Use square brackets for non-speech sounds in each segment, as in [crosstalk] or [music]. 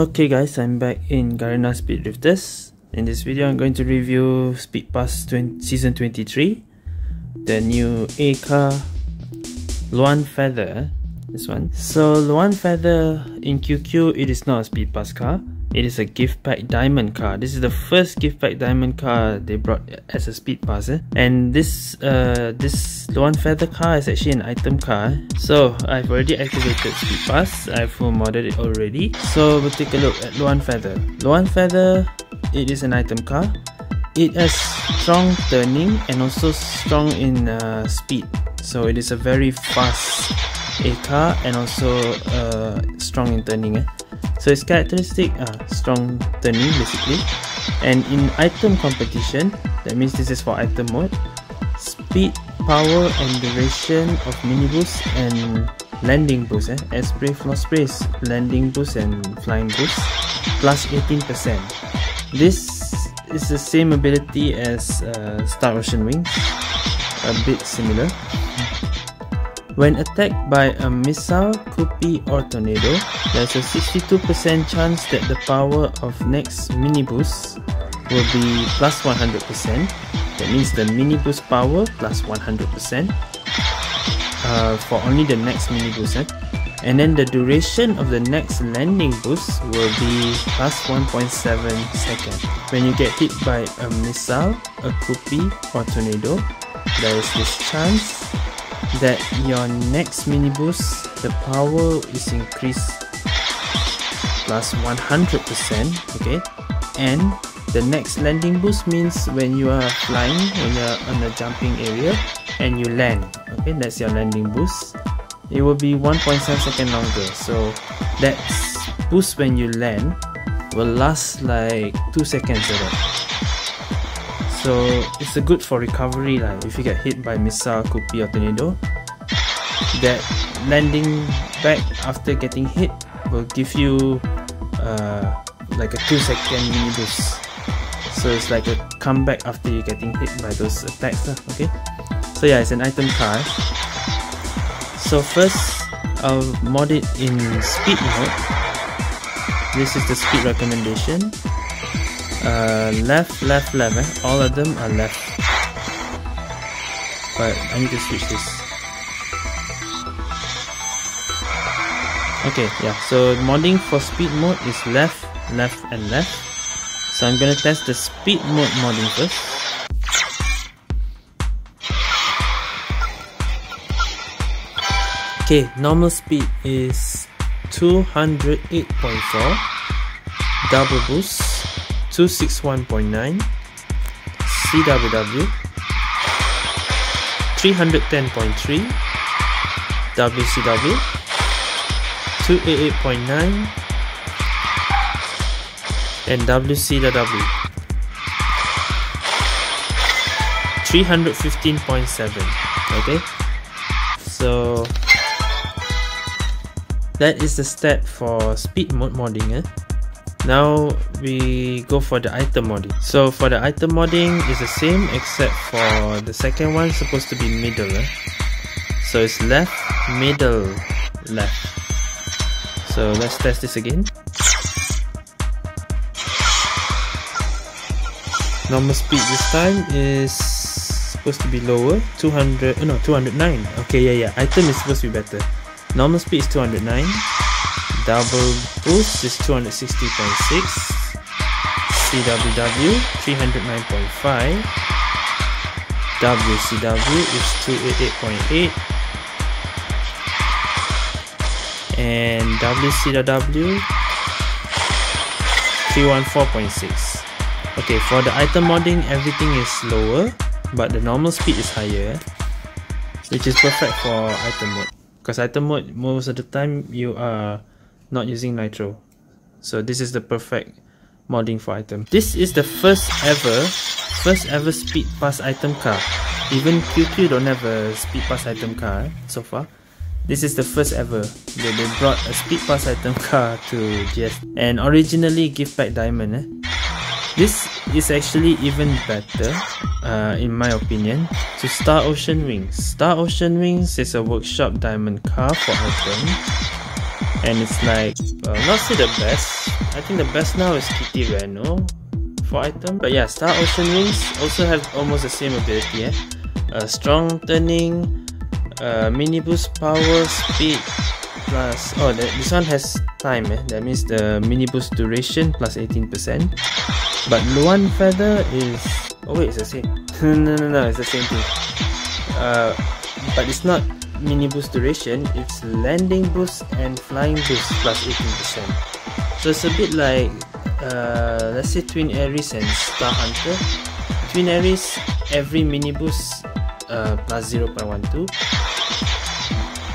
Okay guys, I'm back in Garena Speed Drifters. In this video, I'm going to review Speed Pass 20, Season 23, the new A car Luan Feather, this one. So Luan Feather in QQ, it is not a Speed Pass car. It is a gift pack diamond car. This is the first gift pack diamond car they brought as a speed pass. Eh? And this uh this Luan Feather car is actually an item car. So I've already activated speed pass. I've full modded it already. So we'll take a look at Luan Feather. Luan Feather, it is an item car. It has strong turning and also strong in uh, speed. So it is a very fast A car and also uh, strong in turning. Eh? So its characteristic are strong turning basically. And in item competition, that means this is for item mode, speed, power and duration of mini boost and landing boost, eh? air spray, floor sprays, landing boost and flying boost, plus 18%. This is the same ability as uh, Star Ocean Wings, a bit similar. When attacked by a missile, Kupi or tornado, there's a 62% chance that the power of next mini boost will be plus 100%. That means the mini boost power plus 100% uh, for only the next mini boost. Eh? And then the duration of the next landing boost will be plus 1.7 second. When you get hit by a missile, a Kupi or tornado, there is this chance that your next mini boost the power is increased plus 100% okay? And the next landing boost means when you are flying when you're on a jumping area and you land okay? That's your landing boost it will be 1.7 second longer. So that boost when you land will last like 2 seconds that so it's a good for recovery like if you get hit by missile Kupi or tornado. That landing back after getting hit will give you uh, like a 2 second mini boost. So it's like a comeback after you're getting hit by those attacks okay? So yeah it's an item card. So first I'll mod it in speed mode. This is the speed recommendation uh, left, left, left. Eh? All of them are left. But I need to switch this. Okay, yeah. So modding for speed mode is left, left, and left. So I'm gonna test the speed mode modding first. Okay, normal speed is 208.4 double boost 261.9 CWW 310.3 WCW 288.9 and WCW 315.7 okay so that is the step for speed mode modding eh? Now we go for the item modding. So for the item modding is the same except for the second one supposed to be middle. Eh? So it's left, middle, left. So let's test this again. Normal speed this time is supposed to be lower, 200, oh no, 209. Okay, yeah, yeah, item is supposed to be better. Normal speed is 209 double boost is 260.6 CWW 309.5 WCW is 288.8 and WCW 314.6 okay for the item modding everything is lower but the normal speed is higher which is perfect for item mode. Because item mode most of the time you are not using nitro. So this is the perfect modding for item. This is the first ever first ever speed pass item car even QQ don't have a speed pass item car eh, so far. This is the first ever. That they brought a speed pass item [laughs] car to GS and originally gift pack diamond eh? this is actually even better uh, in my opinion to Star Ocean Wings. Star Ocean Wings is a workshop diamond car for item and it's like uh, not say the best. I think the best now is Kitty Reno for item. But yeah Star Ocean Wings also have almost the same ability eh? uh, strong turning uh, mini boost power speed plus oh the, this one has time eh? that means the mini boost duration plus 18% but Luan Feather is oh wait it's the same. [laughs] No no no it's the same thing. Uh, but it's not mini boost duration it's landing boost and flying boost plus 18% so it's a bit like uh, let's say Twin Aries and Star Hunter. Twin Aries every mini boost uh, plus 0.12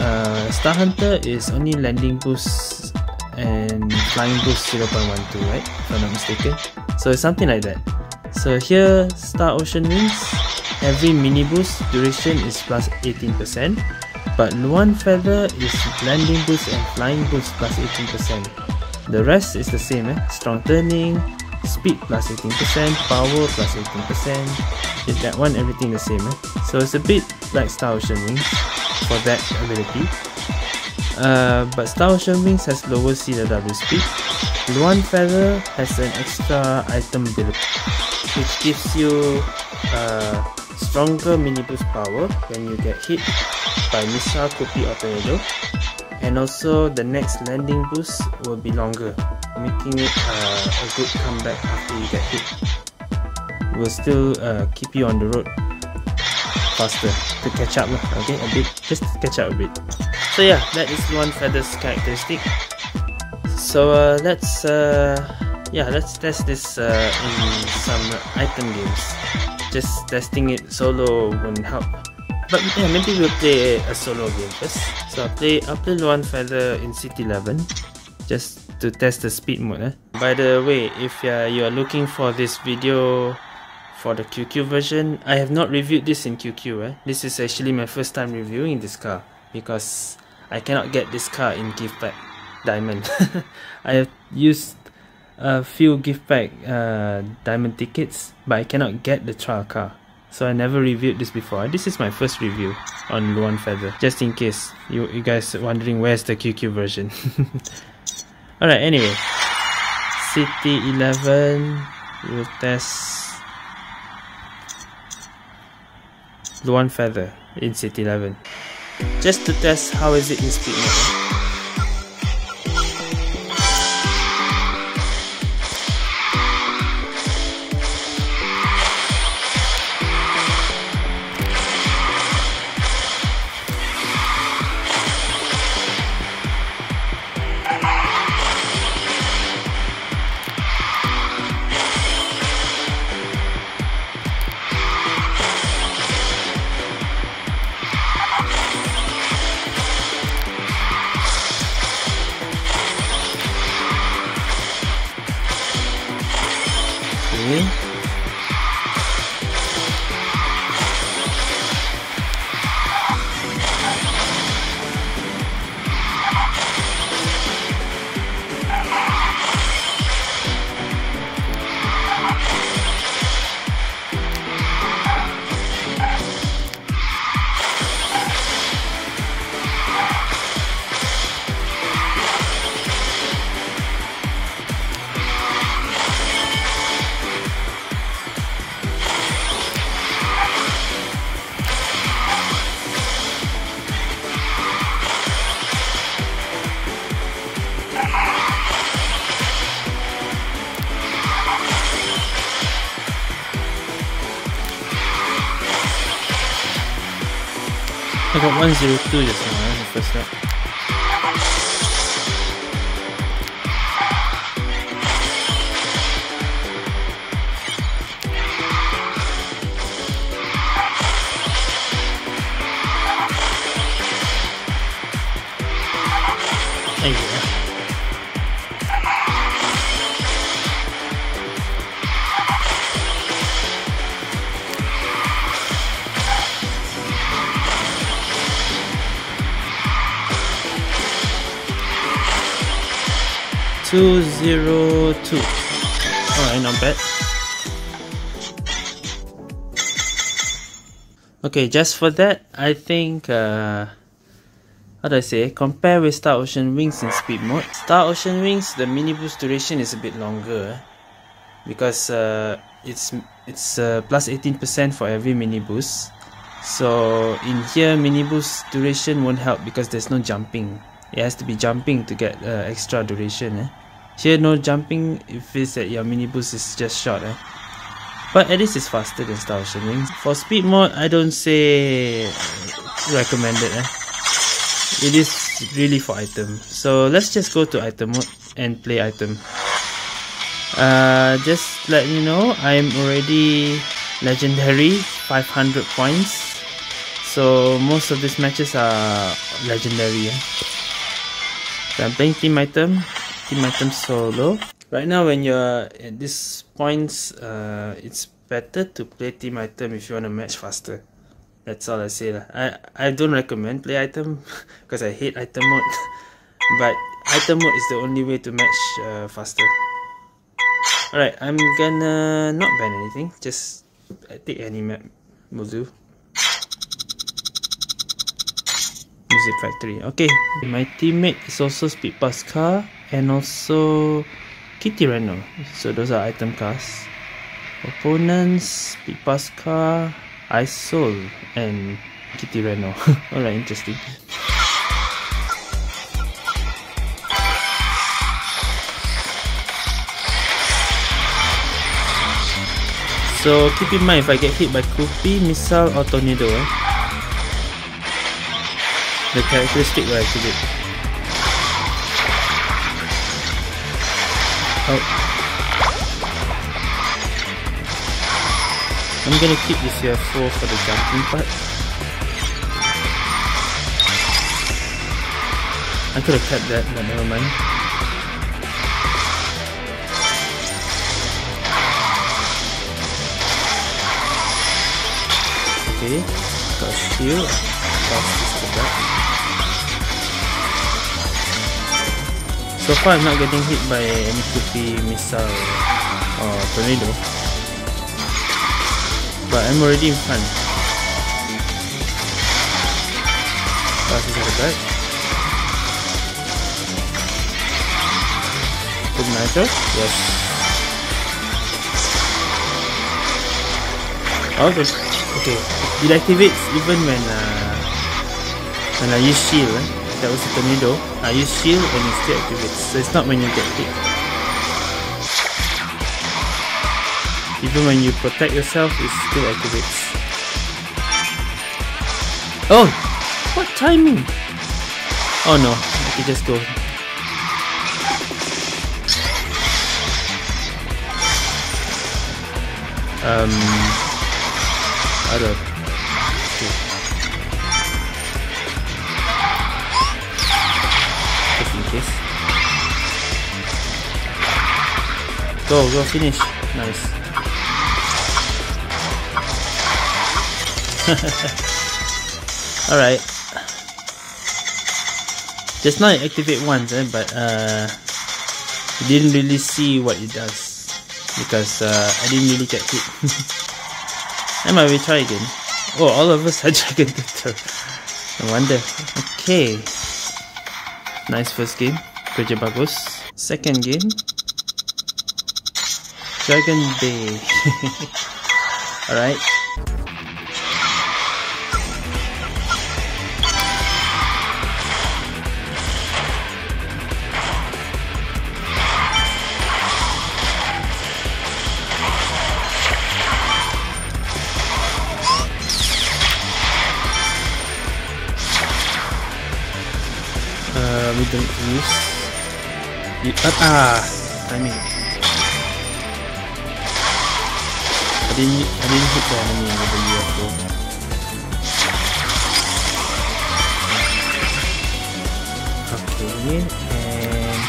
uh, Star Hunter is only landing boost and flying boost 0.12 right? If I'm not mistaken. So it's something like that. So here Star Ocean Wings every mini boost duration is plus 18% but Luan Feather is landing boost and flying boost plus 18% the rest is the same eh? strong turning speed plus 18% power plus 18% Is that one everything the same eh? so it's a bit like Star Ocean Wings for that ability. Uh, but Star Ocean Wings has lower CW speed. Luan Feather has an extra item ability, which gives you uh, stronger mini boost power when you get hit by missile, Koopy or tornado. And also the next landing boost will be longer, making it uh, a good comeback after you get hit. Will still uh, keep you on the road faster to catch up okay a bit just to catch up a bit so yeah that is Luan Feather's characteristic so uh, let's uh, yeah let's test this uh, in some item games just testing it solo won't help but yeah maybe we'll play a, solo game first so I'll play I'll play Luan Feather in city 11 just to test the speed mode eh? by the way if uh, you are looking for this video for the QQ version, I have not reviewed this in QQ. Eh? This is actually my first time reviewing this car because I cannot get this car in gift pack diamond. [laughs] I have used a few gift pack uh, diamond tickets, but I cannot get the trial car. So I never reviewed this before. This is my first review on Luan Feather, just in case you, you guys wondering where's the QQ version. [laughs] Alright, anyway. City 11, we'll test Luan Feather in City 11 just to test how is it in speed mode. I got 102 just now, that's the first step. Thank Two zero two. Alright, not bad. Okay, just for that, I think uh, how do I say, compare with Star Ocean Wings in speed mode. Star Ocean Wings, the mini boost duration is a bit longer eh? because uh, it's it's uh, plus 18% for every mini boost. So in here, mini boost duration won't help because there's no jumping. It has to be jumping to get uh, extra duration. Eh? Here, no jumping if it's that your mini boost is just short. Eh? But at least it's faster than Star Ocean Wings. For speed mode, I don't say recommended. Eh? It is really for item. So let's just go to item mode and play item. Uh, just let you know, I'm already legendary, 500 points. So most of these matches are legendary. Eh? So I'm playing team item, team item solo. Right now when you're at this points, uh, it's better to play team item if you want to match faster. That's all I say. Lah. I, I don't recommend play item [laughs] because I hate item mode. [laughs] but item mode is the only way to match uh, faster. Alright, I'm gonna not ban anything. Just take any map will do. Music Factory. Okay, my teammate is also Speed Pass car and also Kitty Reno. So those are item cars. Opponents, car, Isol, and Kitty Reno. [laughs] Alright, interesting. So keep in mind if I get hit by Kupi, Missile or Tornado eh, The characteristic will activate Oh. I'm gonna keep this UFO for the jumping part. I could have kept that but never mind. Okay, got a shield. Pass this So far, I'm not getting hit by any creepy missile or tornado. But I'm already in front. Pass to the back. Put nitro? Yes. Okay. Okay, it activates even when uh, when I use shield. Eh? That was a tornado. I use shield and it still activates. So it's not when you get hit. Even when you protect yourself, it still activates. Oh, what timing? Oh no, I can just go. Um, out of case go go finish nice [laughs] alright just now I activate once eh, but uh didn't really see what it does because uh, I didn't really get hit I might retry again. Oh, all of us are [laughs] Dragon Tutor. No wonder. Okay. Nice first game. Kerja bagus. Second game. Dragon Day. [laughs] Alright. Uh, ah timing. I didn't I didn't hit the enemy with the UFO okay and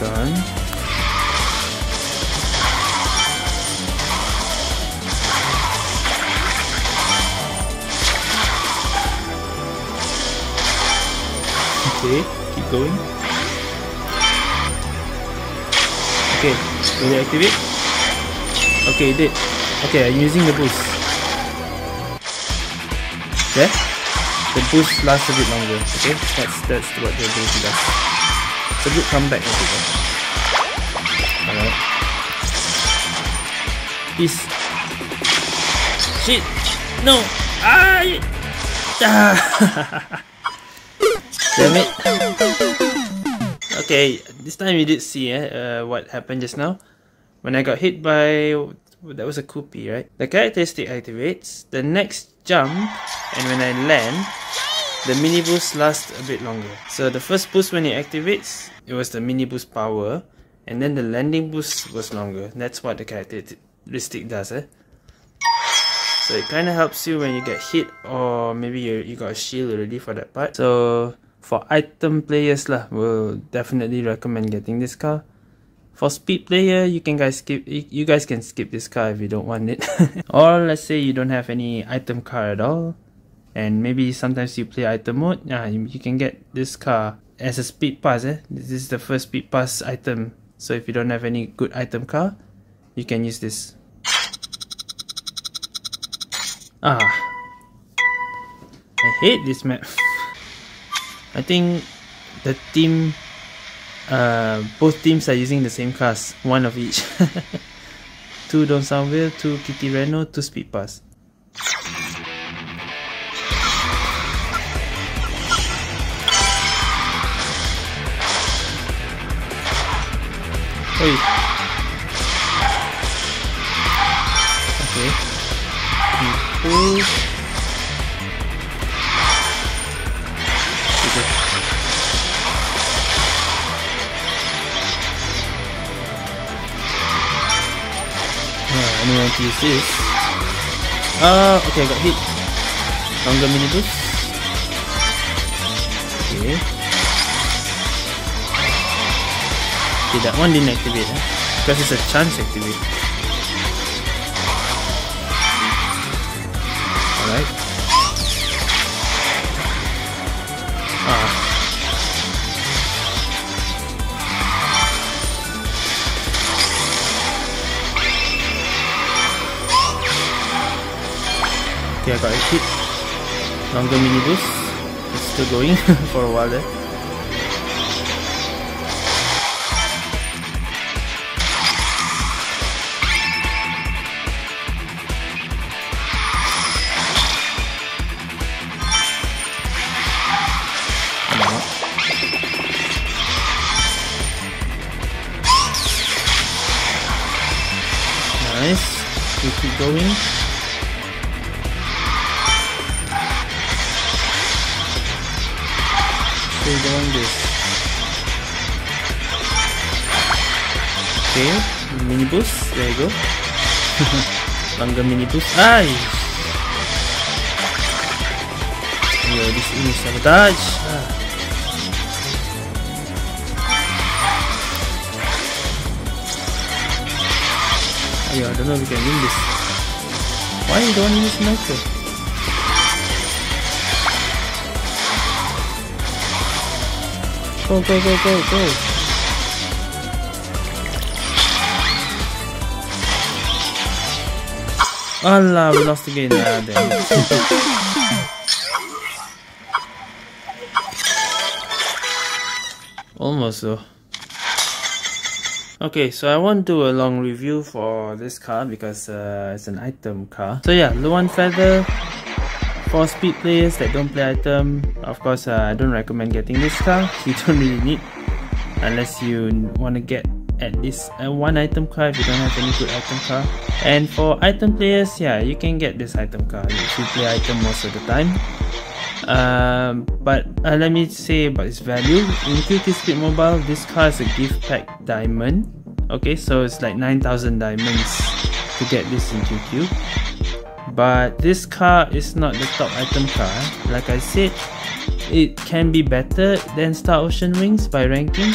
done going. Okay, will it activate? Okay, it did. Okay, I'm using the boost. There? The boost lasts a bit longer. Okay, that's that's what the ability does. It's a good comeback. Alright. Peace. Shit! No! Ah! [laughs] ah. Damn it. Okay, this time you did see eh, uh, what happened just now. When I got hit by... That was a Koopy, right? The characteristic activates, the next jump, and when I land, the mini boost lasts a bit longer. So the first boost when it activates, it was the mini boost power, and then the landing boost was longer. That's what the characteristic does, eh? So it kind of helps you when you get hit or maybe you, you got a shield already for that part. So for item players lah, we'll definitely recommend getting this car. For speed player, you can guys skip you guys can skip this car if you don't want it. [laughs] or let's say you don't have any item car at all. And maybe sometimes you play item mode, yeah, you, you can get this car as a speed pass. Eh? This is the first speed pass item. So if you don't have any good item car, you can use this. Ah. I hate this map. [laughs] I think the team, uh, both teams are using the same cars, one of each. [laughs] two Don Donsounville, two Kitty Reno, two Speed Pass. Oi. Okay. Anyone to use this. Uh, okay, I got hit. Longer mini boost. Okay. Okay, that one didn't activate, eh? Because it's a chance activate. Okay, I got a hit. Longer mini boost. It's still going for a while there. Nice. We keep going. Still doing this. Okay, mini boost. There you go. [laughs] Longer mini boost. Ay! Yo, this is sabotage. Ah. I don't know if we can win this. Why you don't use sniper? Go, go, go, go, go. Allah, we lost again. Ah, damn Almost though. Okay, so I won't do a long review for this car because uh, it's an item car. So yeah, Luan Feather for speed players that don't play item, of course uh, I don't recommend getting this car. [laughs] You don't really need unless you want to get at least a one item car if you don't have any good item car. And for item players, yeah, you can get this item car if you play item most of the time. Um, but uh, let me say about its value. In QQ Speed Mobile, this car is a gift pack diamond. Okay, so it's like 9,000 diamonds to get this in QQ but this car is not the top item car. Like I said it can be better than Star Ocean Wings by ranking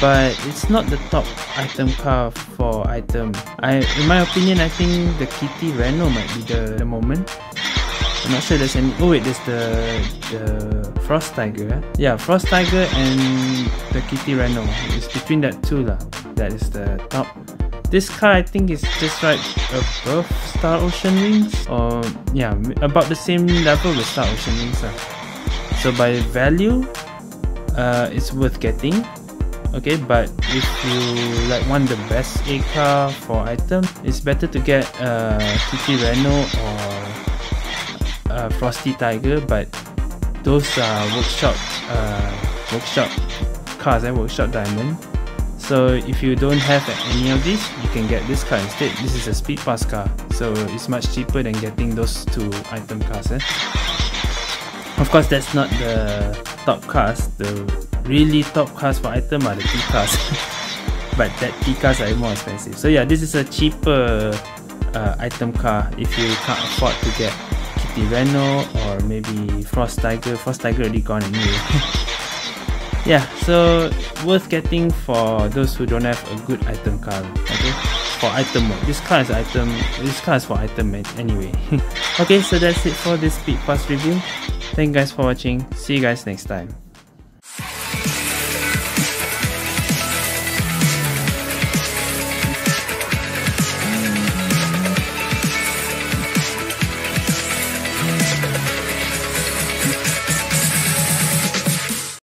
but it's not the top item car for item. I in my opinion I think the Kitty Reno might be the, the moment. I'm not sure there's any oh wait there's the the Frost Tiger eh? yeah Frost Tiger and the Kitty Reno. It's between that two lah. That is the top this car I think is just right above Star Ocean Wings or yeah about the same level with Star Ocean Wings uh. so by value uh, it's worth getting okay but if you like want the best A car for item it's better to get uh, Kitty Reno or uh, Frosty Tiger but those are workshop uh, workshop cars and workshop diamond so if you don't have any of these, you can get this car instead. This is a speed pass car, so it's much cheaper than getting those two item cars. Eh? Of course, that's not the top cars. The really top cars for item are the T cars, [laughs] but that T cars are more expensive. So yeah, this is a cheaper uh, item car if you can't afford to get Kitty Reno or maybe Frost Tiger. Frost Tiger already gone anyway. [laughs] yeah so worth getting for those who don't have a good item car okay? For item mode. This car is item this car is for item anyway. [laughs] Okay so that's it for this speed pass review. Thank you guys for watching. See you guys next time